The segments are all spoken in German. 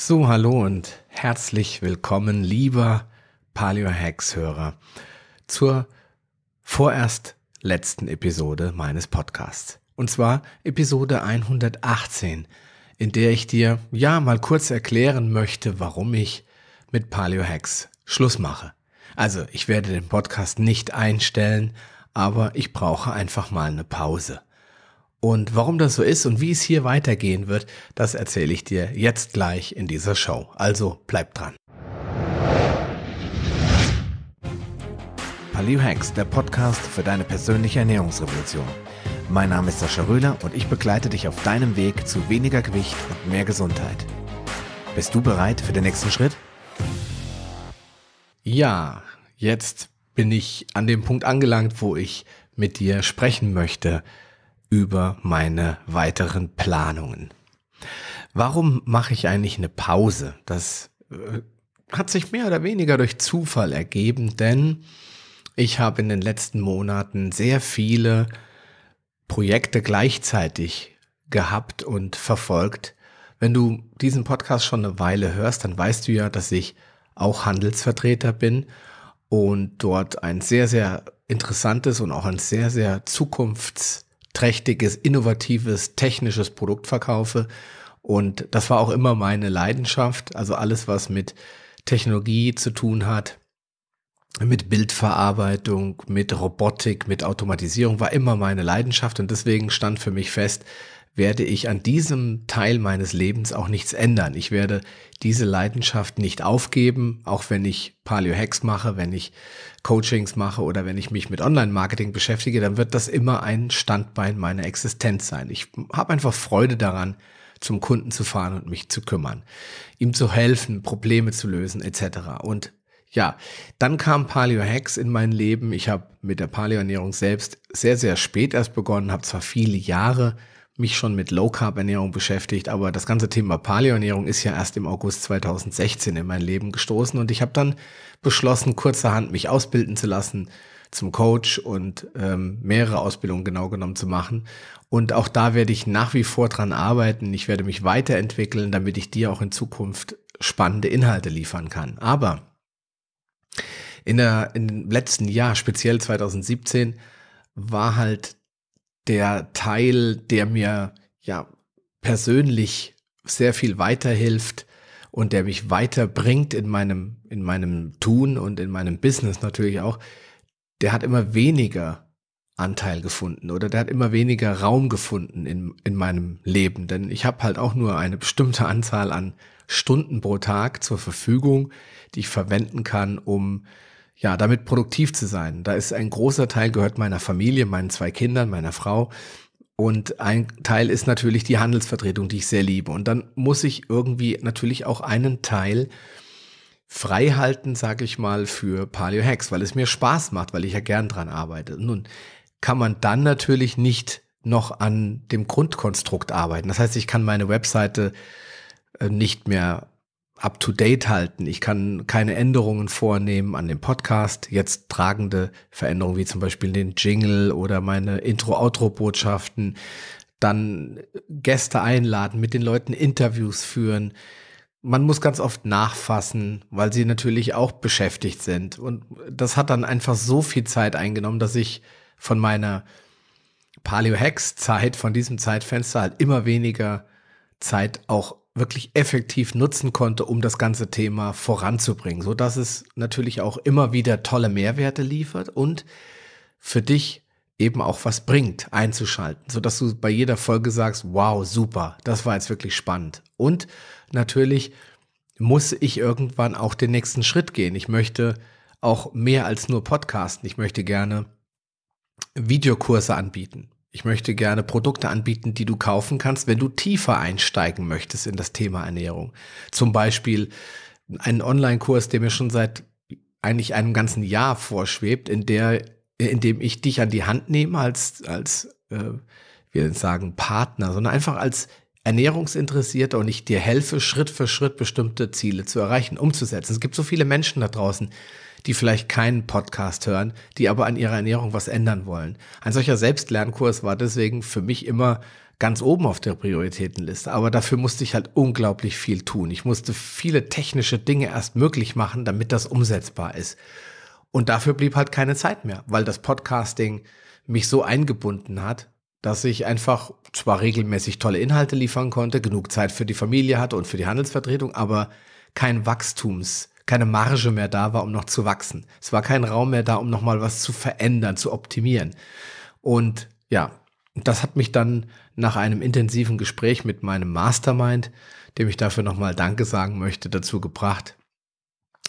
So, hallo und herzlich willkommen, lieber Paleo Hacks Hörer, zur vorerst letzten Episode meines Podcasts. Und zwar Episode 118, in der ich dir ja mal kurz erklären möchte, warum ich mit Paleo Hacks Schluss mache. Also, ich werde den Podcast nicht einstellen, aber ich brauche einfach mal eine Pause. Und warum das so ist und wie es hier weitergehen wird, das erzähle ich dir jetzt gleich in dieser Show. Also bleib dran. Paleo Hacks, der Podcast für deine persönliche Ernährungsrevolution. Mein Name ist Sascha Röhler und ich begleite dich auf deinem Weg zu weniger Gewicht und mehr Gesundheit. Bist du bereit für den nächsten Schritt? Ja, jetzt bin ich an dem Punkt angelangt, wo ich mit dir sprechen möchte über meine weiteren Planungen. Warum mache ich eigentlich eine Pause? Das äh, hat sich mehr oder weniger durch Zufall ergeben, denn ich habe in den letzten Monaten sehr viele Projekte gleichzeitig gehabt und verfolgt. Wenn du diesen Podcast schon eine Weile hörst, dann weißt du ja, dass ich auch Handelsvertreter bin und dort ein sehr, sehr interessantes und auch ein sehr, sehr zukunfts trächtiges, innovatives, technisches Produkt verkaufe. Und das war auch immer meine Leidenschaft. Also alles, was mit Technologie zu tun hat, mit Bildverarbeitung, mit Robotik, mit Automatisierung, war immer meine Leidenschaft. Und deswegen stand für mich fest, werde ich an diesem Teil meines Lebens auch nichts ändern. Ich werde diese Leidenschaft nicht aufgeben, auch wenn ich Paleo Hacks mache, wenn ich Coachings mache oder wenn ich mich mit Online-Marketing beschäftige, dann wird das immer ein Standbein meiner Existenz sein. Ich habe einfach Freude daran, zum Kunden zu fahren und mich zu kümmern, ihm zu helfen, Probleme zu lösen etc. Und ja, dann kam Paleo Hacks in mein Leben. Ich habe mit der Paleo-Ernährung selbst sehr, sehr spät erst begonnen, habe zwar viele Jahre mich schon mit Low Carb Ernährung beschäftigt, aber das ganze Thema Paleo Ernährung ist ja erst im August 2016 in mein Leben gestoßen und ich habe dann beschlossen, kurzerhand mich ausbilden zu lassen zum Coach und ähm, mehrere Ausbildungen genau genommen zu machen. Und auch da werde ich nach wie vor dran arbeiten. Ich werde mich weiterentwickeln, damit ich dir auch in Zukunft spannende Inhalte liefern kann. Aber in der, in dem letzten Jahr, speziell 2017, war halt der Teil, der mir ja persönlich sehr viel weiterhilft und der mich weiterbringt in meinem, in meinem Tun und in meinem Business natürlich auch, der hat immer weniger Anteil gefunden oder der hat immer weniger Raum gefunden in, in meinem Leben. Denn ich habe halt auch nur eine bestimmte Anzahl an Stunden pro Tag zur Verfügung, die ich verwenden kann, um ja, damit produktiv zu sein. Da ist ein großer Teil gehört meiner Familie, meinen zwei Kindern, meiner Frau. Und ein Teil ist natürlich die Handelsvertretung, die ich sehr liebe. Und dann muss ich irgendwie natürlich auch einen Teil frei halten, sage ich mal, für Paleo Hacks, weil es mir Spaß macht, weil ich ja gern dran arbeite. Nun kann man dann natürlich nicht noch an dem Grundkonstrukt arbeiten. Das heißt, ich kann meine Webseite äh, nicht mehr up-to-date halten. Ich kann keine Änderungen vornehmen an dem Podcast. Jetzt tragende Veränderungen wie zum Beispiel den Jingle oder meine Intro-Outro-Botschaften. Dann Gäste einladen, mit den Leuten Interviews führen. Man muss ganz oft nachfassen, weil sie natürlich auch beschäftigt sind. Und das hat dann einfach so viel Zeit eingenommen, dass ich von meiner Paleo Hacks Zeit, von diesem Zeitfenster halt immer weniger Zeit auch wirklich effektiv nutzen konnte, um das ganze Thema voranzubringen, so dass es natürlich auch immer wieder tolle Mehrwerte liefert und für dich eben auch was bringt, einzuschalten, so dass du bei jeder Folge sagst, wow, super, das war jetzt wirklich spannend. Und natürlich muss ich irgendwann auch den nächsten Schritt gehen. Ich möchte auch mehr als nur Podcasten. Ich möchte gerne Videokurse anbieten. Ich möchte gerne Produkte anbieten, die du kaufen kannst, wenn du tiefer einsteigen möchtest in das Thema Ernährung. Zum Beispiel einen Online-Kurs, der mir schon seit eigentlich einem ganzen Jahr vorschwebt, in der, in dem ich dich an die Hand nehme als, als, äh, wir sagen Partner, sondern einfach als Ernährungsinteressierter und ich dir helfe, Schritt für Schritt bestimmte Ziele zu erreichen, umzusetzen. Es gibt so viele Menschen da draußen, die vielleicht keinen Podcast hören, die aber an ihrer Ernährung was ändern wollen. Ein solcher Selbstlernkurs war deswegen für mich immer ganz oben auf der Prioritätenliste. Aber dafür musste ich halt unglaublich viel tun. Ich musste viele technische Dinge erst möglich machen, damit das umsetzbar ist. Und dafür blieb halt keine Zeit mehr, weil das Podcasting mich so eingebunden hat, dass ich einfach zwar regelmäßig tolle Inhalte liefern konnte, genug Zeit für die Familie hatte und für die Handelsvertretung, aber kein Wachstums, keine Marge mehr da war, um noch zu wachsen. Es war kein Raum mehr da, um nochmal was zu verändern, zu optimieren. Und ja, das hat mich dann nach einem intensiven Gespräch mit meinem Mastermind, dem ich dafür nochmal Danke sagen möchte, dazu gebracht,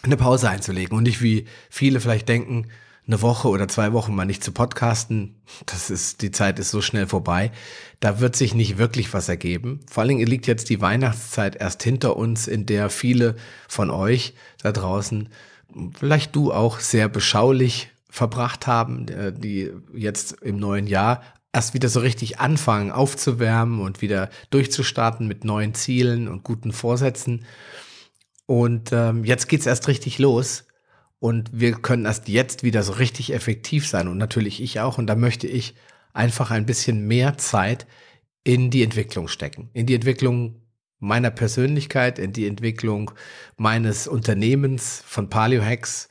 eine Pause einzulegen und nicht wie viele vielleicht denken, eine Woche oder zwei Wochen mal nicht zu podcasten, das ist, die Zeit ist so schnell vorbei. Da wird sich nicht wirklich was ergeben. Vor allen Dingen liegt jetzt die Weihnachtszeit erst hinter uns, in der viele von euch da draußen, vielleicht du auch sehr beschaulich verbracht haben, äh, die jetzt im neuen Jahr erst wieder so richtig anfangen aufzuwärmen und wieder durchzustarten mit neuen Zielen und guten Vorsätzen. Und ähm, jetzt geht's erst richtig los. Und wir können erst jetzt wieder so richtig effektiv sein. Und natürlich ich auch. Und da möchte ich einfach ein bisschen mehr Zeit in die Entwicklung stecken. In die Entwicklung meiner Persönlichkeit, in die Entwicklung meines Unternehmens von Paleo Hacks,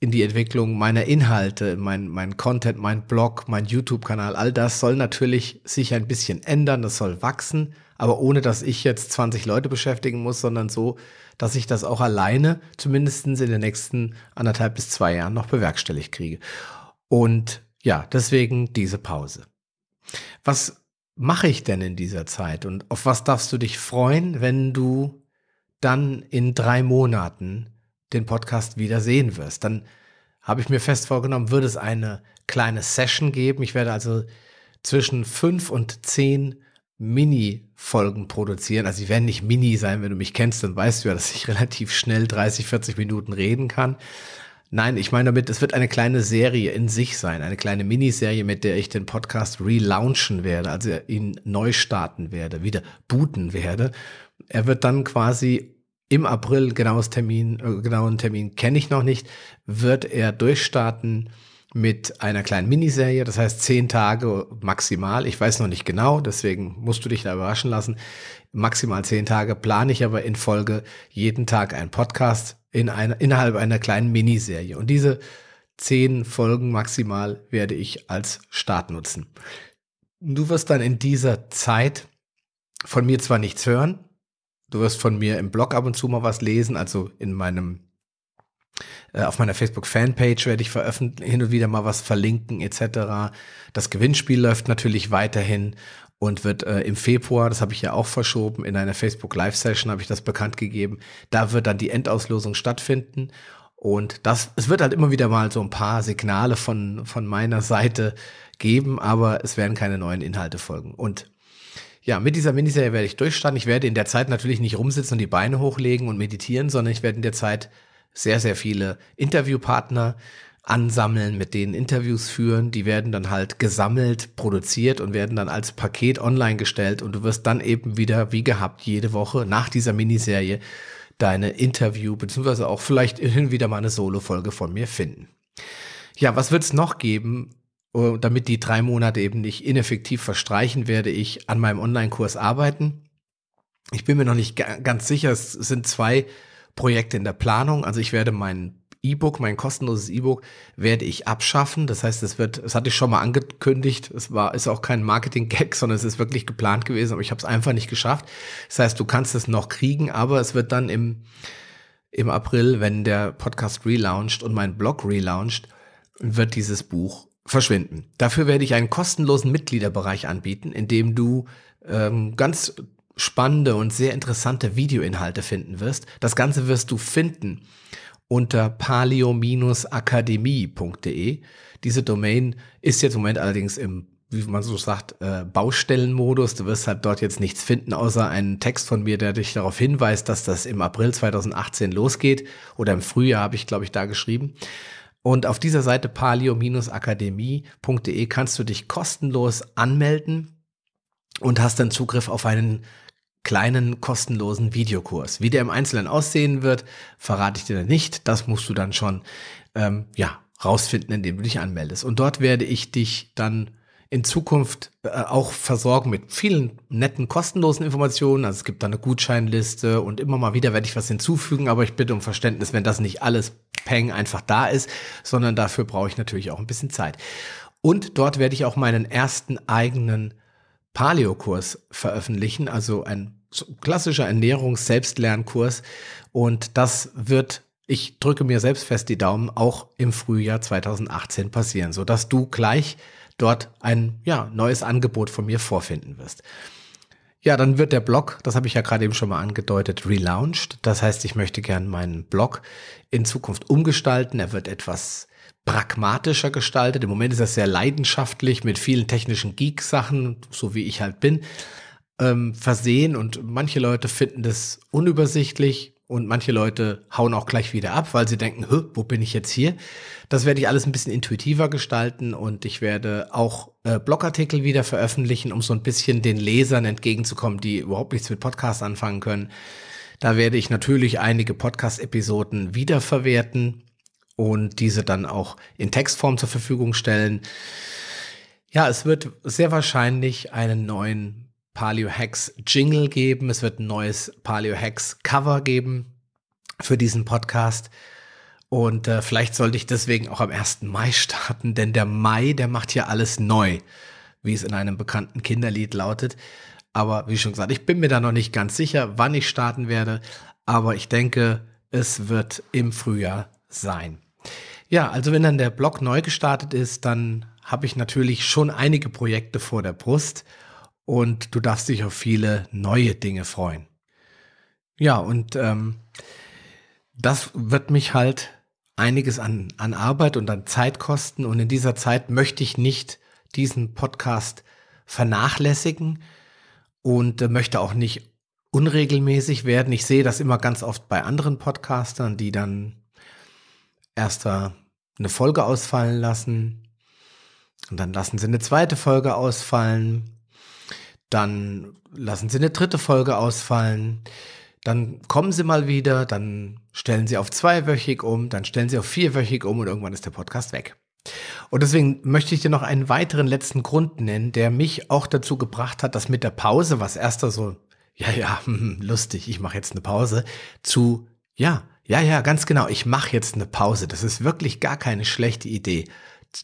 in die Entwicklung meiner Inhalte, mein, mein Content, mein Blog, mein YouTube-Kanal, all das soll natürlich sich ein bisschen ändern, das soll wachsen, aber ohne dass ich jetzt 20 Leute beschäftigen muss, sondern so, dass ich das auch alleine zumindest in den nächsten anderthalb bis zwei Jahren noch bewerkstelligt kriege. Und ja, deswegen diese Pause. Was mache ich denn in dieser Zeit und auf was darfst du dich freuen, wenn du dann in drei Monaten den Podcast wieder sehen wirst. Dann habe ich mir fest vorgenommen, würde es eine kleine Session geben. Ich werde also zwischen fünf und zehn Mini-Folgen produzieren. Also sie werden nicht Mini sein, wenn du mich kennst, dann weißt du ja, dass ich relativ schnell 30, 40 Minuten reden kann. Nein, ich meine damit, es wird eine kleine Serie in sich sein, eine kleine Miniserie, mit der ich den Podcast relaunchen werde, also ihn neu starten werde, wieder booten werde. Er wird dann quasi im April, genaues Termin, äh, genauen Termin kenne ich noch nicht, wird er durchstarten mit einer kleinen Miniserie, das heißt zehn Tage maximal. Ich weiß noch nicht genau, deswegen musst du dich da überraschen lassen. Maximal zehn Tage plane ich aber in Folge jeden Tag einen Podcast in einer, innerhalb einer kleinen Miniserie. Und diese zehn Folgen maximal werde ich als Start nutzen. Du wirst dann in dieser Zeit von mir zwar nichts hören, Du wirst von mir im Blog ab und zu mal was lesen, also in meinem äh, auf meiner Facebook-Fanpage werde ich veröffentlichen, hin und wieder mal was verlinken etc. Das Gewinnspiel läuft natürlich weiterhin und wird äh, im Februar, das habe ich ja auch verschoben, in einer Facebook Live-Session habe ich das bekannt gegeben. Da wird dann die Endauslosung stattfinden. Und das, es wird halt immer wieder mal so ein paar Signale von, von meiner Seite geben, aber es werden keine neuen Inhalte folgen. Und ja, mit dieser Miniserie werde ich durchstarten. Ich werde in der Zeit natürlich nicht rumsitzen und die Beine hochlegen und meditieren, sondern ich werde in der Zeit sehr, sehr viele Interviewpartner ansammeln, mit denen Interviews führen. Die werden dann halt gesammelt, produziert und werden dann als Paket online gestellt. Und du wirst dann eben wieder, wie gehabt, jede Woche nach dieser Miniserie deine Interview, beziehungsweise auch vielleicht hin und wieder mal eine Solo-Folge von mir finden. Ja, was wird es noch geben? Oh, damit die drei Monate eben nicht ineffektiv verstreichen, werde ich an meinem Online-Kurs arbeiten. Ich bin mir noch nicht ganz sicher, es sind zwei Projekte in der Planung. Also ich werde mein E-Book, mein kostenloses E-Book, werde ich abschaffen. Das heißt, es wird, das hatte ich schon mal angekündigt. Es war, ist auch kein Marketing-Gag, sondern es ist wirklich geplant gewesen, aber ich habe es einfach nicht geschafft. Das heißt, du kannst es noch kriegen, aber es wird dann im, im April, wenn der Podcast relauncht und mein Blog relauncht, wird dieses Buch verschwinden. Dafür werde ich einen kostenlosen Mitgliederbereich anbieten, in dem du ähm, ganz spannende und sehr interessante Videoinhalte finden wirst. Das Ganze wirst du finden unter palio-akademie.de. Diese Domain ist jetzt im Moment allerdings im, wie man so sagt, äh, Baustellenmodus. Du wirst halt dort jetzt nichts finden, außer einen Text von mir, der dich darauf hinweist, dass das im April 2018 losgeht. Oder im Frühjahr habe ich, glaube ich, da geschrieben. Und auf dieser Seite palio-akademie.de kannst du dich kostenlos anmelden und hast dann Zugriff auf einen kleinen kostenlosen Videokurs. Wie der im Einzelnen aussehen wird, verrate ich dir nicht. Das musst du dann schon ähm, ja rausfinden, indem du dich anmeldest. Und dort werde ich dich dann in Zukunft äh, auch versorgen mit vielen netten kostenlosen Informationen. Also es gibt da eine Gutscheinliste und immer mal wieder werde ich was hinzufügen, aber ich bitte um Verständnis, wenn das nicht alles Peng einfach da ist, sondern dafür brauche ich natürlich auch ein bisschen Zeit. Und dort werde ich auch meinen ersten eigenen Paleo-Kurs veröffentlichen, also ein klassischer Ernährungs-Selbstlernkurs. Und das wird ich drücke mir selbst fest die Daumen, auch im Frühjahr 2018 passieren, sodass du gleich dort ein ja, neues Angebot von mir vorfinden wirst. Ja, dann wird der Blog, das habe ich ja gerade eben schon mal angedeutet, relaunched. Das heißt, ich möchte gern meinen Blog in Zukunft umgestalten. Er wird etwas pragmatischer gestaltet. Im Moment ist er sehr leidenschaftlich mit vielen technischen Geek-Sachen, so wie ich halt bin, ähm, versehen. Und manche Leute finden das unübersichtlich. Und manche Leute hauen auch gleich wieder ab, weil sie denken, wo bin ich jetzt hier? Das werde ich alles ein bisschen intuitiver gestalten und ich werde auch äh, Blogartikel wieder veröffentlichen, um so ein bisschen den Lesern entgegenzukommen, die überhaupt nichts mit Podcasts anfangen können. Da werde ich natürlich einige Podcast-Episoden wiederverwerten und diese dann auch in Textform zur Verfügung stellen. Ja, es wird sehr wahrscheinlich einen neuen Paleo Hacks Jingle geben. Es wird ein neues Paleo Hacks Cover geben für diesen Podcast. Und äh, vielleicht sollte ich deswegen auch am 1. Mai starten, denn der Mai, der macht hier alles neu, wie es in einem bekannten Kinderlied lautet. Aber wie schon gesagt, ich bin mir da noch nicht ganz sicher, wann ich starten werde. Aber ich denke, es wird im Frühjahr sein. Ja, also wenn dann der Blog neu gestartet ist, dann habe ich natürlich schon einige Projekte vor der Brust und du darfst dich auf viele neue Dinge freuen. Ja, und ähm, das wird mich halt einiges an, an Arbeit und an Zeit kosten. Und in dieser Zeit möchte ich nicht diesen Podcast vernachlässigen und äh, möchte auch nicht unregelmäßig werden. Ich sehe das immer ganz oft bei anderen Podcastern, die dann erst eine Folge ausfallen lassen. Und dann lassen sie eine zweite Folge ausfallen. Dann lassen sie eine dritte Folge ausfallen, dann kommen sie mal wieder, dann stellen sie auf zweiwöchig um, dann stellen sie auf vierwöchig um und irgendwann ist der Podcast weg. Und deswegen möchte ich dir noch einen weiteren letzten Grund nennen, der mich auch dazu gebracht hat, dass mit der Pause, was erster so, ja, ja, lustig, ich mache jetzt eine Pause, zu, ja, ja, ja, ganz genau, ich mache jetzt eine Pause. Das ist wirklich gar keine schlechte Idee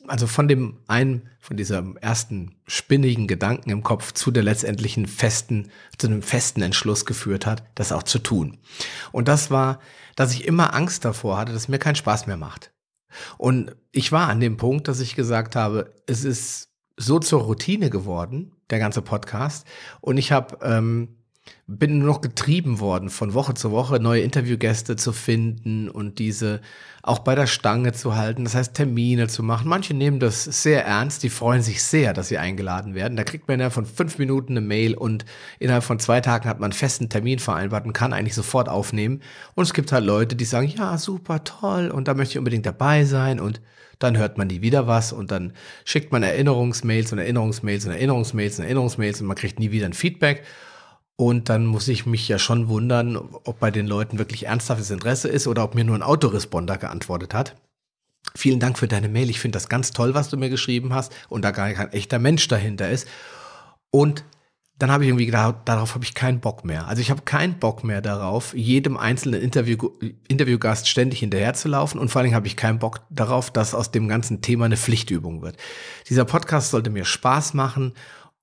also von dem einen, von diesem ersten spinnigen Gedanken im Kopf zu der letztendlichen festen, zu einem festen Entschluss geführt hat, das auch zu tun. Und das war, dass ich immer Angst davor hatte, dass mir keinen Spaß mehr macht. Und ich war an dem Punkt, dass ich gesagt habe, es ist so zur Routine geworden, der ganze Podcast. Und ich habe ähm, bin nur noch getrieben worden, von Woche zu Woche neue Interviewgäste zu finden und diese auch bei der Stange zu halten, das heißt Termine zu machen. Manche nehmen das sehr ernst, die freuen sich sehr, dass sie eingeladen werden. Da kriegt man innerhalb von fünf Minuten eine Mail und innerhalb von zwei Tagen hat man einen festen Termin vereinbart und kann eigentlich sofort aufnehmen. Und es gibt halt Leute, die sagen, ja, super, toll und da möchte ich unbedingt dabei sein und dann hört man nie wieder was und dann schickt man Erinnerungsmails und Erinnerungsmails und Erinnerungsmails und Erinnerungsmails und man kriegt nie wieder ein Feedback. Und dann muss ich mich ja schon wundern, ob bei den Leuten wirklich ernsthaftes Interesse ist oder ob mir nur ein Autoresponder geantwortet hat. Vielen Dank für deine Mail. Ich finde das ganz toll, was du mir geschrieben hast und da gar kein echter Mensch dahinter ist. Und dann habe ich irgendwie gedacht, darauf habe ich keinen Bock mehr. Also ich habe keinen Bock mehr darauf, jedem einzelnen Interview, Interviewgast ständig hinterherzulaufen und vor allen Dingen habe ich keinen Bock darauf, dass aus dem ganzen Thema eine Pflichtübung wird. Dieser Podcast sollte mir Spaß machen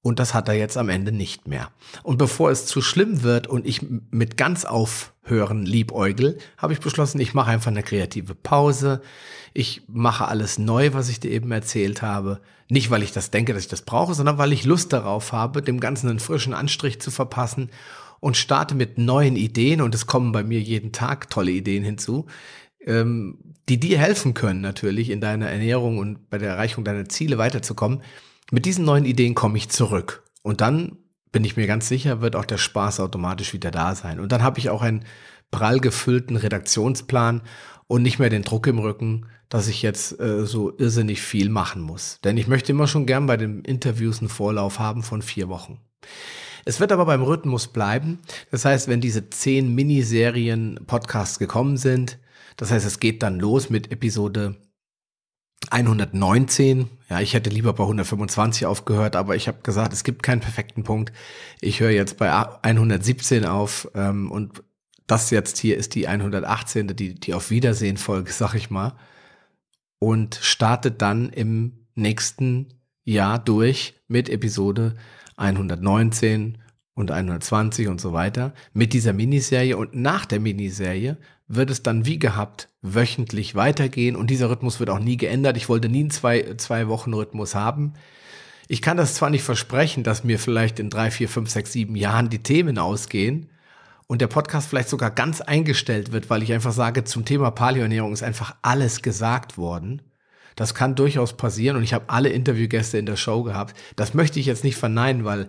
und das hat er jetzt am Ende nicht mehr. Und bevor es zu schlimm wird und ich mit ganz aufhören liebäugel, habe ich beschlossen, ich mache einfach eine kreative Pause. Ich mache alles neu, was ich dir eben erzählt habe. Nicht, weil ich das denke, dass ich das brauche, sondern weil ich Lust darauf habe, dem Ganzen einen frischen Anstrich zu verpassen und starte mit neuen Ideen. Und es kommen bei mir jeden Tag tolle Ideen hinzu, ähm, die dir helfen können, natürlich in deiner Ernährung und bei der Erreichung deiner Ziele weiterzukommen. Mit diesen neuen Ideen komme ich zurück. Und dann bin ich mir ganz sicher, wird auch der Spaß automatisch wieder da sein. Und dann habe ich auch einen prall gefüllten Redaktionsplan und nicht mehr den Druck im Rücken, dass ich jetzt äh, so irrsinnig viel machen muss. Denn ich möchte immer schon gern bei den Interviews einen Vorlauf haben von vier Wochen. Es wird aber beim Rhythmus bleiben. Das heißt, wenn diese zehn Miniserien Podcasts gekommen sind, das heißt, es geht dann los mit Episode 119. Ja, ich hätte lieber bei 125 aufgehört, aber ich habe gesagt, es gibt keinen perfekten Punkt. Ich höre jetzt bei 117 auf ähm, und das jetzt hier ist die 118. die, die Auf Wiedersehen Folge, sag ich mal. Und startet dann im nächsten Jahr durch mit Episode 119 und 120 und so weiter mit dieser Miniserie und nach der Miniserie wird es dann wie gehabt wöchentlich weitergehen und dieser Rhythmus wird auch nie geändert. Ich wollte nie einen zwei, zwei Wochen Rhythmus haben. Ich kann das zwar nicht versprechen, dass mir vielleicht in drei, vier, fünf, sechs, sieben Jahren die Themen ausgehen und der Podcast vielleicht sogar ganz eingestellt wird, weil ich einfach sage, zum Thema Paleoernährung ist einfach alles gesagt worden. Das kann durchaus passieren und ich habe alle Interviewgäste in der Show gehabt. Das möchte ich jetzt nicht verneinen, weil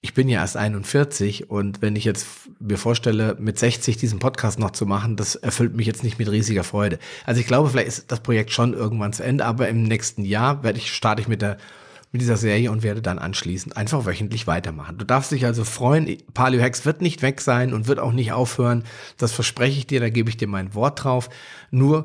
ich bin ja erst 41 und wenn ich jetzt mir vorstelle, mit 60 diesen Podcast noch zu machen, das erfüllt mich jetzt nicht mit riesiger Freude. Also ich glaube, vielleicht ist das Projekt schon irgendwann zu Ende, aber im nächsten Jahr werde ich, starte ich mit der, mit dieser Serie und werde dann anschließend einfach wöchentlich weitermachen. Du darfst dich also freuen, Paleo Hacks wird nicht weg sein und wird auch nicht aufhören. Das verspreche ich dir, da gebe ich dir mein Wort drauf. Nur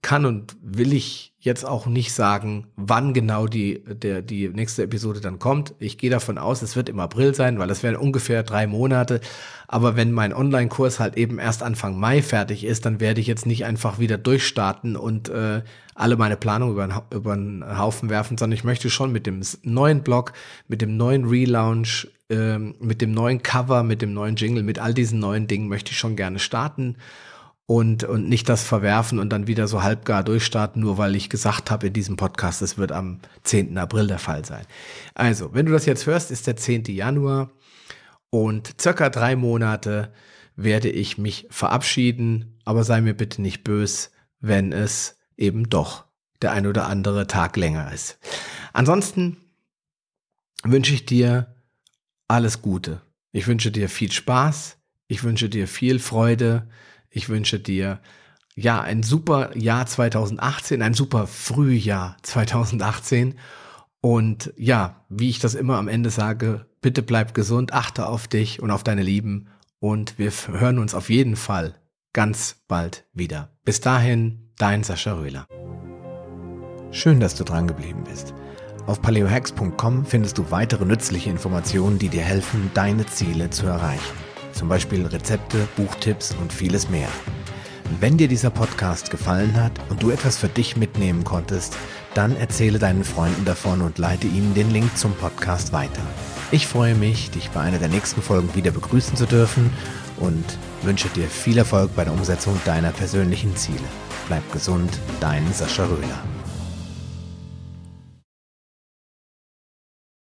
kann und will ich jetzt auch nicht sagen, wann genau die, der, die nächste Episode dann kommt. Ich gehe davon aus, es wird im April sein, weil das wären ungefähr drei Monate. Aber wenn mein Online-Kurs halt eben erst Anfang Mai fertig ist, dann werde ich jetzt nicht einfach wieder durchstarten und äh, alle meine Planung über, über den Haufen werfen, sondern ich möchte schon mit dem neuen Blog, mit dem neuen Relaunch, äh, mit dem neuen Cover, mit dem neuen Jingle, mit all diesen neuen Dingen möchte ich schon gerne starten und, und nicht das verwerfen und dann wieder so halbgar durchstarten, nur weil ich gesagt habe in diesem Podcast, es wird am 10. April der Fall sein. Also, wenn du das jetzt hörst, ist der 10. Januar und circa drei Monate werde ich mich verabschieden, aber sei mir bitte nicht bös, wenn es eben doch der ein oder andere Tag länger ist. Ansonsten wünsche ich dir alles Gute. Ich wünsche dir viel Spaß. Ich wünsche dir viel Freude ich wünsche dir ja ein super Jahr 2018, ein super Frühjahr 2018. Und ja, wie ich das immer am Ende sage, bitte bleib gesund, achte auf dich und auf deine Lieben. Und wir hören uns auf jeden Fall ganz bald wieder. Bis dahin, dein Sascha Röhler. Schön, dass du dran geblieben bist. Auf paleohacks.com findest du weitere nützliche Informationen, die dir helfen, deine Ziele zu erreichen zum Beispiel Rezepte, Buchtipps und vieles mehr. Wenn dir dieser Podcast gefallen hat und du etwas für dich mitnehmen konntest, dann erzähle deinen Freunden davon und leite ihnen den Link zum Podcast weiter. Ich freue mich, dich bei einer der nächsten Folgen wieder begrüßen zu dürfen und wünsche dir viel Erfolg bei der Umsetzung deiner persönlichen Ziele. Bleib gesund, dein Sascha Röhler.